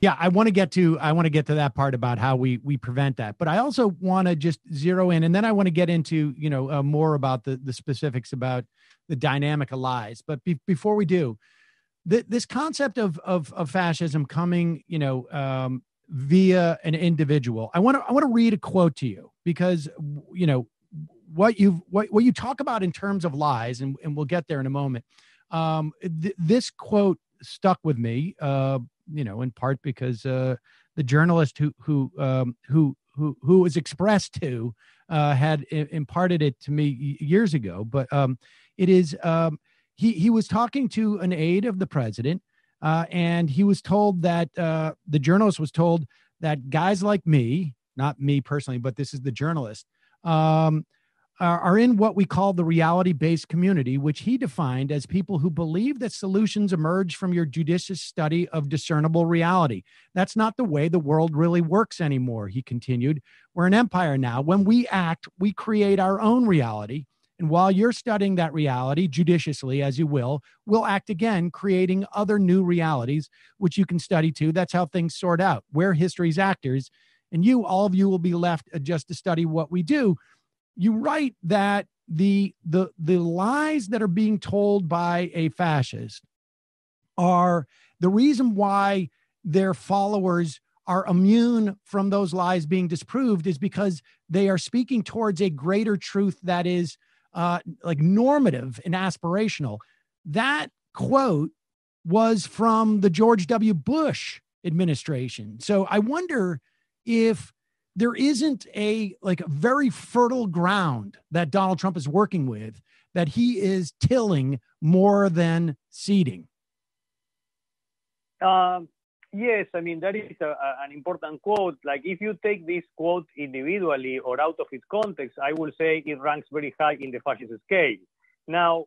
Yeah, I want to get to I want to get to that part about how we we prevent that, but I also want to just zero in, and then I want to get into you know uh, more about the the specifics about the dynamic of lies. But be, before we do, th- this concept of, of of fascism coming, you know, um, via an individual, I want to I want to read a quote to you because you know what you what what you talk about in terms of lies, and and we'll get there in a moment. Um, th- this quote stuck with me. Uh, you know, in part because uh, the journalist who who um, who who who was expressed to uh, had imparted it to me years ago. But um, it is um, he he was talking to an aide of the president, uh, and he was told that uh, the journalist was told that guys like me, not me personally, but this is the journalist. Um, are in what we call the reality based community, which he defined as people who believe that solutions emerge from your judicious study of discernible reality. That's not the way the world really works anymore, he continued. We're an empire now. When we act, we create our own reality. And while you're studying that reality judiciously, as you will, we'll act again, creating other new realities, which you can study too. That's how things sort out. We're history's actors. And you, all of you, will be left uh, just to study what we do you write that the the the lies that are being told by a fascist are the reason why their followers are immune from those lies being disproved is because they are speaking towards a greater truth that is uh, like normative and aspirational. That quote was from the George W. Bush administration. So I wonder if there isn't a like a very fertile ground that Donald Trump is working with that he is tilling more than seeding. Um, yes, I mean that is a, a, an important quote. Like if you take this quote individually or out of its context, I will say it ranks very high in the fascist scale. Now,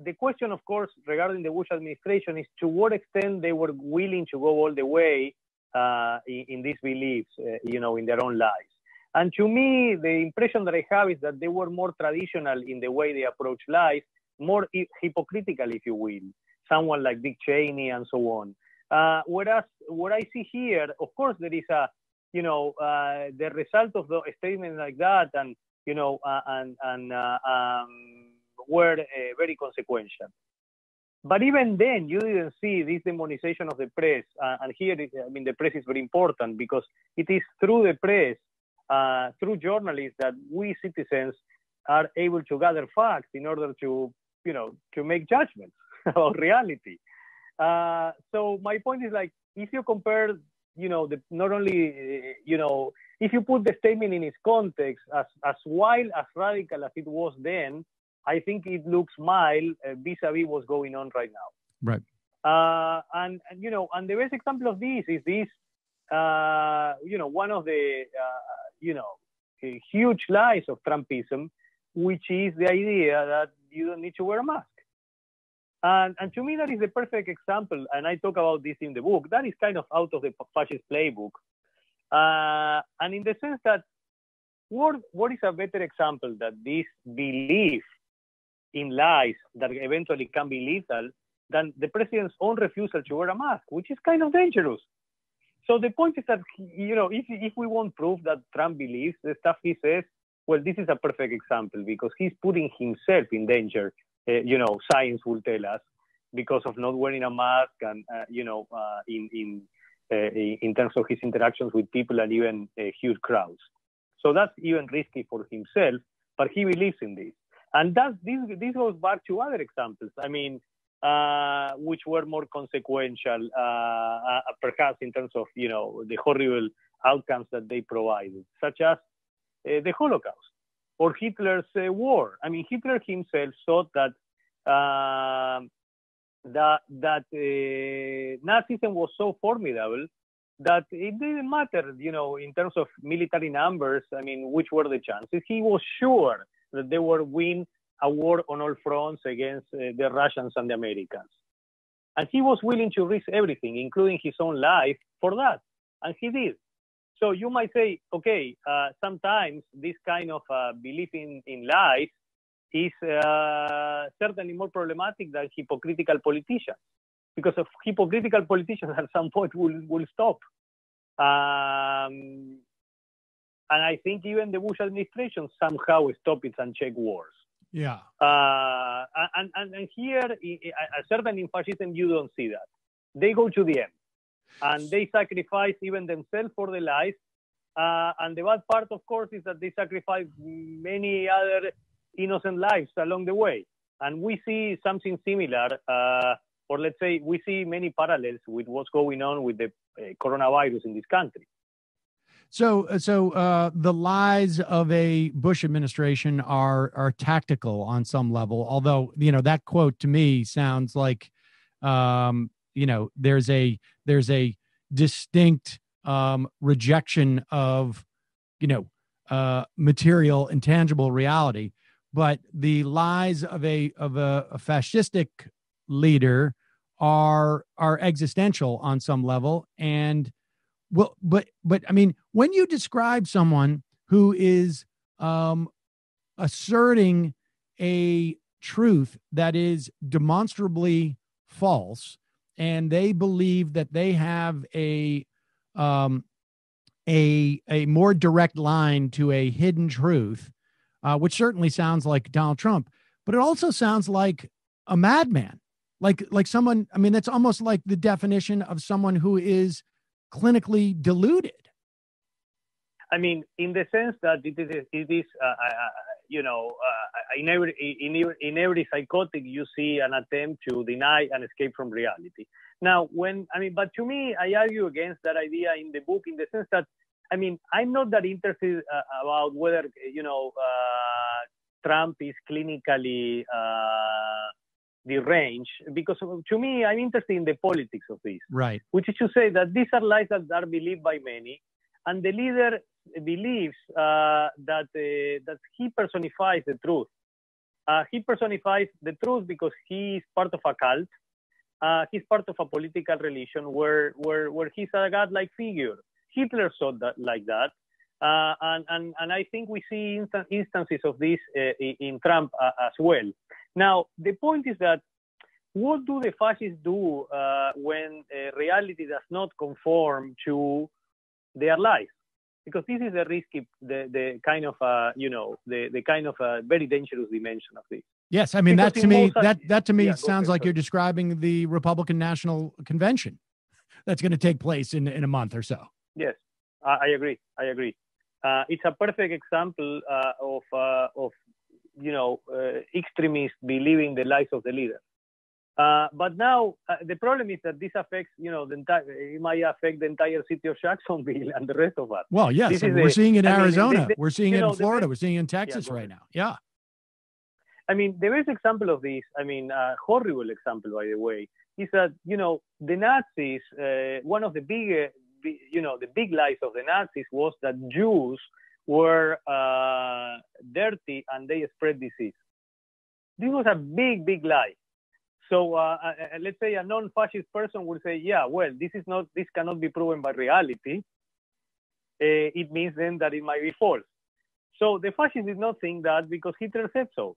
the question, of course, regarding the Bush administration is to what extent they were willing to go all the way uh, in, in, these beliefs, uh, you know, in their own lives. And to me, the impression that I have is that they were more traditional in the way they approach life, more hypocritical, if you will. Someone like Dick Cheney and so on. Uh, whereas what I see here, of course, there is a, you know, uh, the result of the statement like that, and you know, uh, and and uh, um, were very consequential. But even then, you didn't see this demonization of the press. Uh, and here, I mean, the press is very important because it is through the press, uh, through journalists, that we citizens are able to gather facts in order to, you know, to make judgments about reality. Uh, so my point is like, if you compare, you know, the, not only, you know, if you put the statement in its context, as, as wild, as radical as it was then, I think it looks mild uh, vis-a-vis what's going on right now. Right. Uh, and, and, you know, and the best example of this is this, uh, you know, one of the, uh, you know, huge lies of Trumpism, which is the idea that you don't need to wear a mask. And, and to me, that is the perfect example. And I talk about this in the book. That is kind of out of the fascist playbook. Uh, and in the sense that what, what is a better example that this belief in lies that eventually can be lethal than the president's own refusal to wear a mask, which is kind of dangerous. So the point is that, you know, if, if we want proof that Trump believes the stuff he says, well, this is a perfect example because he's putting himself in danger. Uh, you know, science will tell us because of not wearing a mask and, uh, you know, uh, in, in, uh, in terms of his interactions with people and even uh, huge crowds. So that's even risky for himself, but he believes in this. And that this this goes back to other examples. I mean, uh, which were more consequential, uh, uh, perhaps in terms of you know the horrible outcomes that they provided, such as uh, the Holocaust or Hitler's uh, war. I mean, Hitler himself thought that uh, that that Nazism was so formidable that it didn't matter, you know, in terms of military numbers. I mean, which were the chances? He was sure that they would win a war on all fronts against uh, the Russians and the Americans. And he was willing to risk everything, including his own life, for that. And he did. So you might say, okay, uh, sometimes this kind of uh, belief in, in life is uh, certainly more problematic than hypocritical politicians, because of hypocritical politicians at some point will, will stop Um, and I think even the Bush administration somehow stopped its unchecked wars. Yeah. Uh, and, and, and here, certainly in fascism, you don't see that. They go to the end and they sacrifice even themselves for the lives. Uh, and the bad part, of course, is that they sacrifice many other innocent lives along the way. And we see something similar, uh, or let's say we see many parallels with what's going on with the uh, coronavirus in this country. So, uh, so uh, the lies of a Bush administration are are tactical on some level. Although, you know, that quote to me sounds like, um, you know, there's a there's a distinct um, rejection of, you know, uh, material, intangible reality. But the lies of a of a, a fascistic leader are are existential on some level and well but but i mean when you describe someone who is um asserting a truth that is demonstrably false and they believe that they have a um a a more direct line to a hidden truth uh, which certainly sounds like donald trump but it also sounds like a madman. Like like someone i mean that's almost like the definition of someone who is clinically deluded. I mean in the sense that it is it is uh, uh, you know uh, in every in, in every psychotic you see an attempt to deny and escape from reality. Now when i mean but to me i argue against that idea in the book in the sense that i mean i'm not that interested uh, about whether you know uh, trump is clinically uh, the range because to me i'm interested in the politics of this. Right. Which is to say that these are lies that are believed by many and the leader believes uh, that uh, that he personifies the truth. Uh, he personifies the truth because he is part of a cult. Uh, he's part of a political religion where where where he's a godlike figure. Hitler saw that like that. Uh, and, and, and I think we see instances of this uh, in Trump as well. Now, the point is that what do the fascists do uh, when uh, reality does not conform to their lies? Because this is the risky, the, the kind of, uh, you know, the, the kind of uh, very dangerous dimension of this. Yes, I mean because that to me that that to me yeah, sounds like you're describing the Republican National Convention that's going to take place in in a month or so. Yes, I, I agree. I agree. Uh, it's a perfect example uh, of of you know, uh, extremists believing the lies of the leader. Uh, but now uh, the problem is that this affects, you know, the entire. It might affect the entire city of Jacksonville and the rest of us. Well, yes, we're seeing it in I Arizona. Mean, we're seeing it know, in Florida. we're seeing it in Texas yeah, right now. Yeah. I mean, the best example of this, I mean, a horrible example, by the way, is that you know the Nazis. Uh, one of the big, you know, the big lies of the Nazis was that Jews were uh, dirty and they spread disease. This was a big, big lie. So uh, uh, uh, let's say a non-fascist person would say, yeah, well, this is not, this cannot be proven by reality. Uh, it means then that it might be false. So the fascists did not think that because Hitler said so.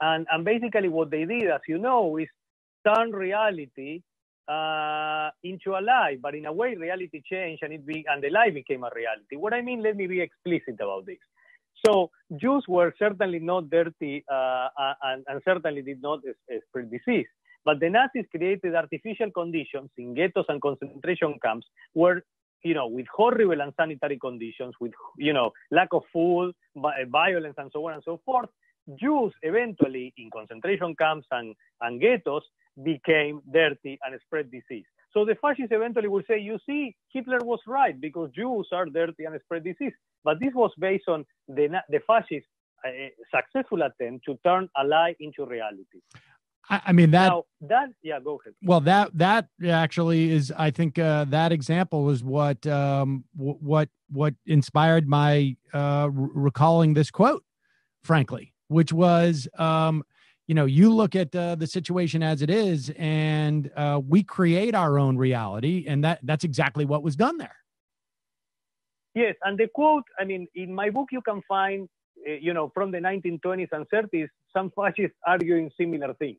And, and basically what they did, as you know, is turn reality uh, into a lie, but in a way, reality changed and it be, and the lie became a reality. What I mean, let me be explicit about this. So Jews were certainly not dirty uh, and, and, certainly did not spread disease. But the Nazis created artificial conditions in ghettos and concentration camps where, you know, with horrible unsanitary conditions, with, you know, lack of food, violence, and so on and so forth, Jews eventually in concentration camps and, and ghettos became dirty and spread disease. So the fascists eventually will say, you see, Hitler was right because Jews are dirty and spread disease. But this was based on the, the fascist uh, successful attempt to turn a lie into reality. I, mean that now, that yeah go ahead. Well, that that actually is I think uh, that example was what um, w- what what inspired my uh, recalling this quote, frankly, which was um, you know you look at uh, the situation as it is and uh, we create our own reality and that that's exactly what was done there. Yes and the quote i mean in my book you can find uh, you know from the 1920s and 30s some fascists arguing similar things.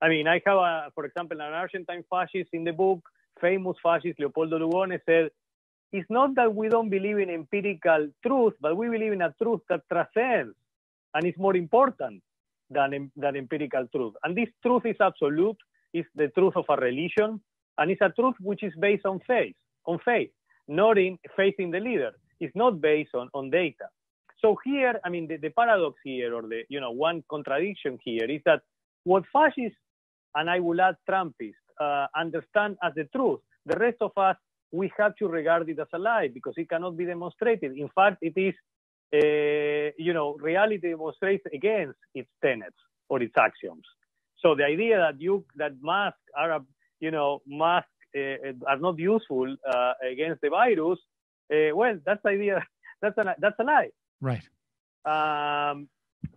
I mean i have a, for example an argentine fascist in the book famous fascist leopoldo lugones said it's not that we don't believe in empirical truth, but we believe in a truth that transcends and it's more important than, than empirical truth. And this truth is absolute, is the truth of a religion, and it's a truth which is based on faith, on faith, not in faith in the leader. It's not based on, on data. So here, I mean, the, the paradox here, or the, you know, one contradiction here is that what fascists, and I will add Trumpists, uh, understand as the truth, the rest of us, we have to regard it as a lie because it cannot be demonstrated. In fact, it is, you know, reality demonstrates against its tenets or its axioms. So the idea that you that masks are, you know, masks uh, are not useful uh, against the virus, uh, well, that's idea. That's a that's a lie. Right. Um,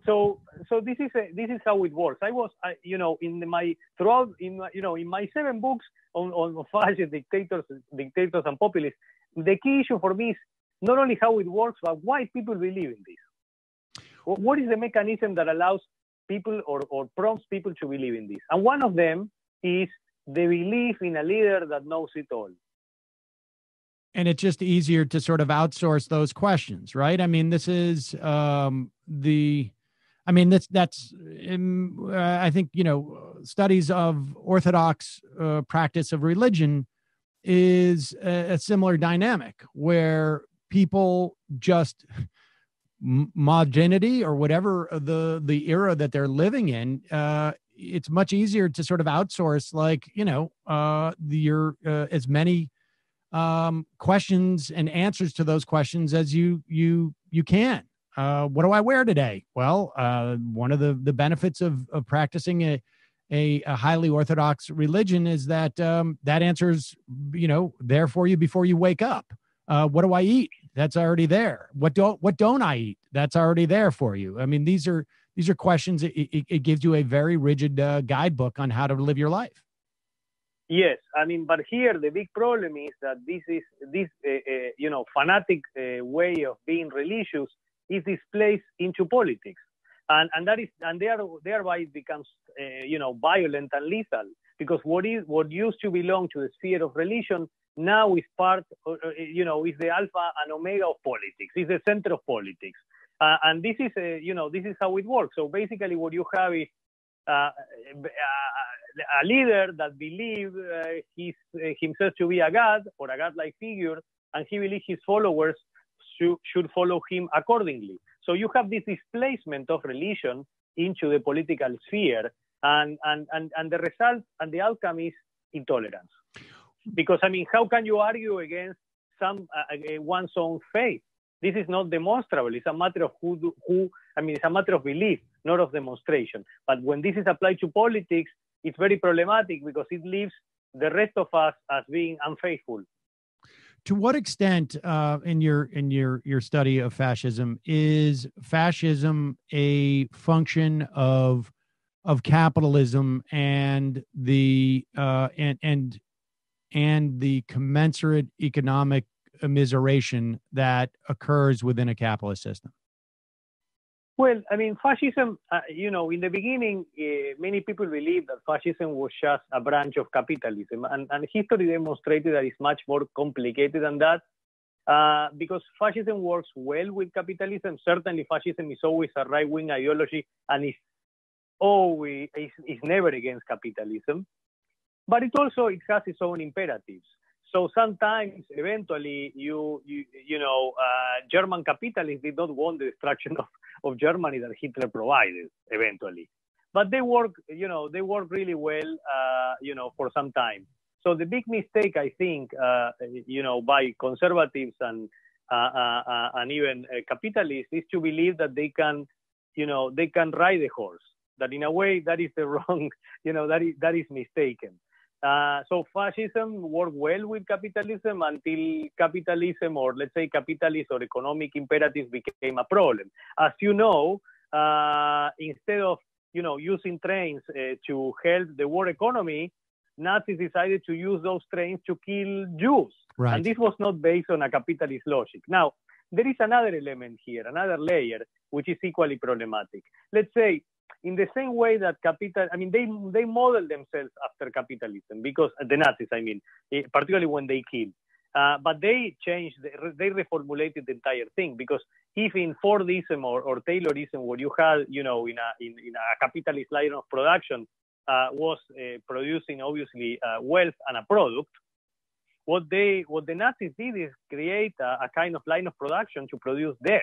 so so this is a, this is how it works. I was I, you know in my throughout in my, you know in my seven books on on fascist dictators dictators and populists, the key issue for me is not only how it works but why people believe in this. What is the mechanism that allows people or, or prompts people to believe in this? And one of them is the belief in a leader that knows it all and it's just easier to sort of outsource those questions right i mean this is um the i mean that's that's um, i think you know studies of orthodox uh, practice of religion is a, a similar dynamic where people just modernity or whatever the the era that they're living in uh it's much easier to sort of outsource like you know uh your uh, as many um, questions and answers to those questions as you you you can. Uh, what do I wear today? Well, uh, one of the the benefits of of practicing a a, a highly orthodox religion is that um, that answers you know there for you before you wake up. Uh, what do I eat? That's already there. What don't what don't I eat? That's already there for you. I mean, these are these are questions. It, it, it gives you a very rigid uh, guidebook on how to live your life. Yes, I mean, but here the big problem is that this is this uh, uh, you know fanatic uh, way of being religious is displaced into politics, and and that is and there thereby it becomes uh, you know violent and lethal because what is what used to belong to the sphere of religion now is part uh, uh, you know is the alpha and omega of politics, is the center of politics, and this is you know this is how it works. So basically, what you have is a leader that believes uh, his, uh, himself to be a god or a god-like figure, and he believes his followers should, should follow him accordingly. So you have this displacement of religion into the political sphere, and, and, and, and the result and the outcome is intolerance. Because, I mean, how can you argue against some uh, one's own faith? This is not demonstrable. It's a matter of who, do, who, I mean, it's a matter of belief, not of demonstration. But when this is applied to politics, it's very problematic because it leaves the rest of us as being unfaithful. To what extent, uh, in your in your your study of fascism, is fascism a function of of capitalism and the uh, and and and the commensurate economic immiseration that occurs within a capitalist system? Well, I mean, fascism, uh, you know, in the beginning, uh, many people believed that fascism was just a branch of capitalism. And, and history demonstrated that it's much more complicated than that. Uh, because fascism works well with capitalism. Certainly, fascism is always a right wing ideology and is always is, is never against capitalism. But it also it has its own imperatives. So sometimes, eventually, you you you know, uh, German capitalists did not want the destruction of, of Germany that Hitler provided. Eventually, but they work, you know, they work really well, uh, you know, for some time. So the big mistake, I think, uh, you know, by conservatives and uh, uh, uh, and even capitalists is to believe that they can, you know, they can ride the horse. That in a way, that is the wrong, you know, that is that is mistaken. Uh, so fascism worked well with capitalism until capitalism, or let's say capitalist or economic imperatives, became a problem. As you know, uh, instead of you know using trains uh, to help the war economy, Nazis decided to use those trains to kill Jews, right. and this was not based on a capitalist logic. Now there is another element here, another layer, which is equally problematic. Let's say in the same way that capital, I mean, they they model themselves after capitalism because the Nazis, I mean, eh, particularly when they kill. Uh, but they changed, they reformulated the entire thing because if in Fordism or, or Taylorism, what you had, you know, in a, in, in a capitalist line of production, uh, was uh, producing obviously uh, wealth and a product, what they, what the Nazis did is create a, a kind of line of production to produce death,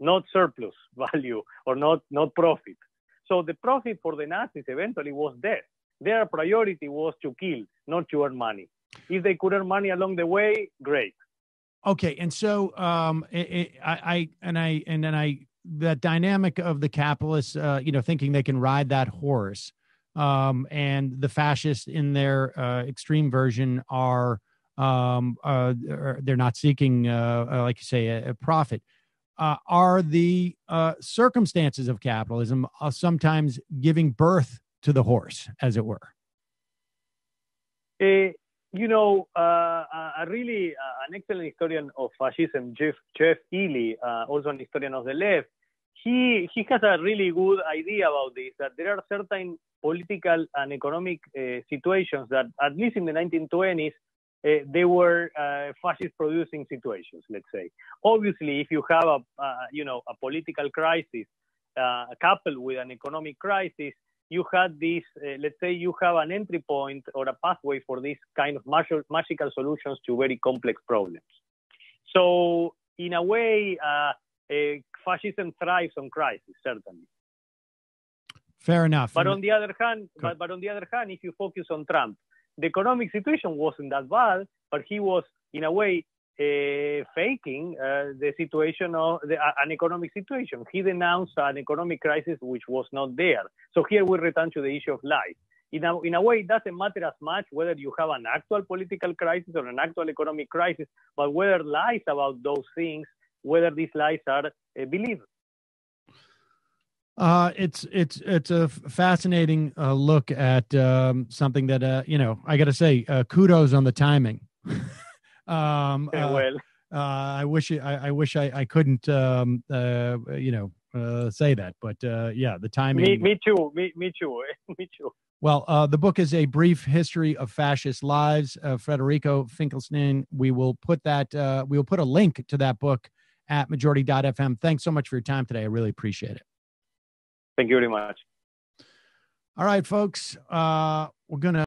not surplus value or not, not profit. So the profit for the Nazis eventually was death. Their priority was to kill, not to earn money. If they could earn money along the way, great. Okay, and so um, it, it, I, I and I and then I that dynamic of the capitalists, uh, you know, thinking they can ride that horse, um, and the fascists in their uh, extreme version are um, uh, they're not seeking, uh, uh, like you say, a, a profit. Uh, are the uh, circumstances of capitalism uh, sometimes giving birth to the horse, as it were? Uh, you know, uh, a really uh, an excellent historian of fascism, Jeff, Geoff Eley, uh, also an historian of the left, he, he has a really good idea about this, that there are certain political and economic uh, situations that, at least in the 1920s, uh, they were uh, fascist producing situations, let's say. Obviously, if you have a, you know, a political crisis coupled with an economic crisis, you had this, uh, let's say you have an entry point or a pathway for this kind of magical magical solutions to very complex problems. So in a way, uh, uh, fascism thrives on crisis, certainly. Fair enough. But on the other hand, but, but on the other hand, if you focus on Trump, the economic situation wasn't that bad, but he was in a way uh, faking uh, the situation of the, uh, an economic situation. He denounced an economic crisis which was not there. So here we return to the issue of lies. In a, in a way, it doesn't matter as much whether you have an actual political crisis or an actual economic crisis, but whether lies about those things, whether these lies are uh, believed. Uh, it's it's it's a fascinating uh, look at um, something that uh, you know. I got to say, uh, kudos on the timing. Um, uh, well, uh, I wish I, I wish I, I couldn't um, uh, you know uh, say that, but uh, yeah, the timing. Me, me too. Me, me too. me too. Well, uh, the book is a brief history of fascist lives. Uh, Federico Finchelstein. We will put that. Uh, we will put a link to that book at majority.fm. Thanks so much for your time today. I really appreciate it. Thank you very much. All right, folks. Uh, we're gonna.